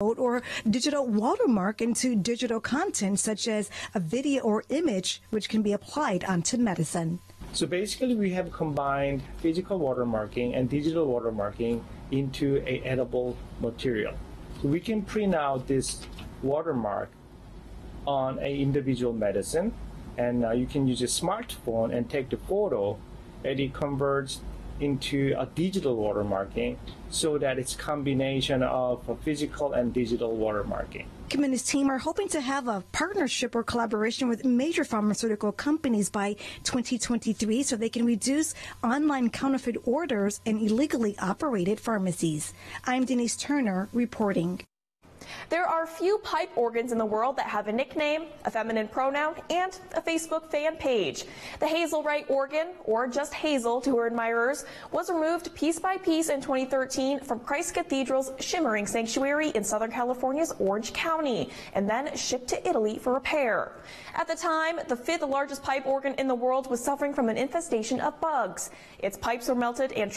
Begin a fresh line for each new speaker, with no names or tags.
or digital watermark into digital content such as a video or image which can be applied onto medicine.
So basically we have combined physical watermarking and digital watermarking into a edible material. So we can print out this watermark on a individual medicine and uh, you can use a smartphone and take the photo and it converts into a digital watermarking so that it's combination of physical and digital watermarking.
Kim and his team are hoping to have a partnership or collaboration with major pharmaceutical companies by 2023 so they can reduce online counterfeit orders and illegally operated pharmacies. I'm Denise Turner reporting.
There are few pipe organs in the world that have a nickname, a feminine pronoun, and a Facebook fan page. The Hazel Wright organ, or just Hazel to her admirers, was removed piece by piece in 2013 from Christ Cathedral's shimmering sanctuary in Southern California's Orange County, and then shipped to Italy for repair. At the time, the fifth largest pipe organ in the world was suffering from an infestation of bugs. Its pipes were melted and